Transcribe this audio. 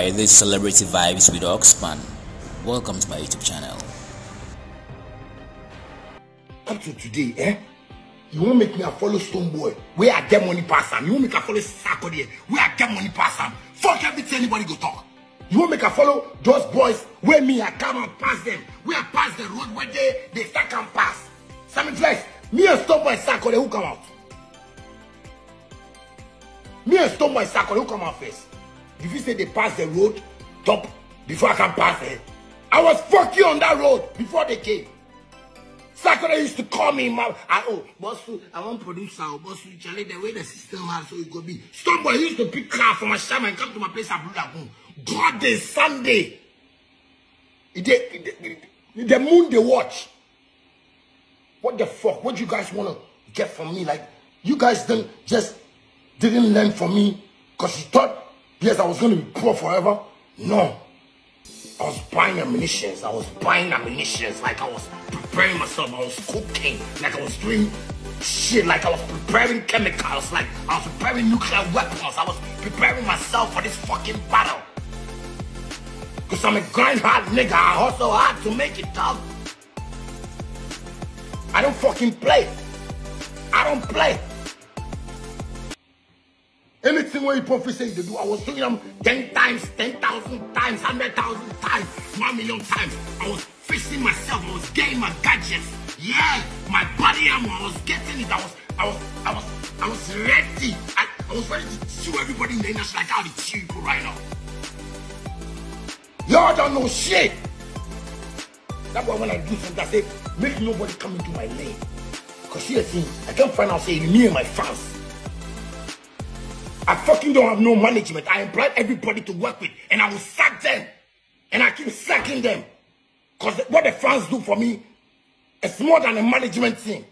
Hi, this is Celebrity Vibes with Oxman. Welcome to my YouTube channel. Up to today, eh? You won't make me a follow Stonebwoy. Where I get money pass. You won't make a follow Sarkodie. Where I get money pass. Fuck everything anybody go talk. You won't make a follow those boys where me I come and pass them. Where I pass the road where they they start and pass. Sammy Flex, me and Stonebwoy Sako, who come out. Me and Stonebwoy Sako, they who come out first. If you say they pass the road top before I can pass it, I was fucking on that road before they came. Sarkodie used to call me, my, I, oh, Bossu, I want producer, oh, Bossu, Charlie, the way the system has, so it could be. Stonebwoy used to pick car from my shop and come to my place at Blue Lagoon. God day, Sunday. The moon they watch. What the fuck? What you guys want to get from me? Like, you guys didn't just didn't learn from me because you thought, yes, I was going to be poor forever. No. I was buying ammunition. I was buying ammunition. Like I was preparing myself. I was cooking. Like I was doing shit. Like I was preparing chemicals. Like I was preparing nuclear weapons. I was preparing myself for this fucking battle. Because I'm a grind hard nigga. I hustle hard to make it, dog. I don't fucking play. I don't play. Anything where you prophet say to do, I was doing them 10 times, 10,000 times, 100,000 times, 1 million times. I was fixing myself. I was getting my gadgets. Yeah, my body armor. I was getting it. I was, I was, I was, I was ready. I, I was ready to chew everybody in the industry like how they chew people right now. Y'all don't know shit. That's why when I do something, I say, make nobody come into my lane. Because see the thing, I can't find out, say, me and my fans. I fucking don't have no management. I employ everybody to work with, and I will sack them. And I keep sacking them. Because what the fans do for me is more than a management thing.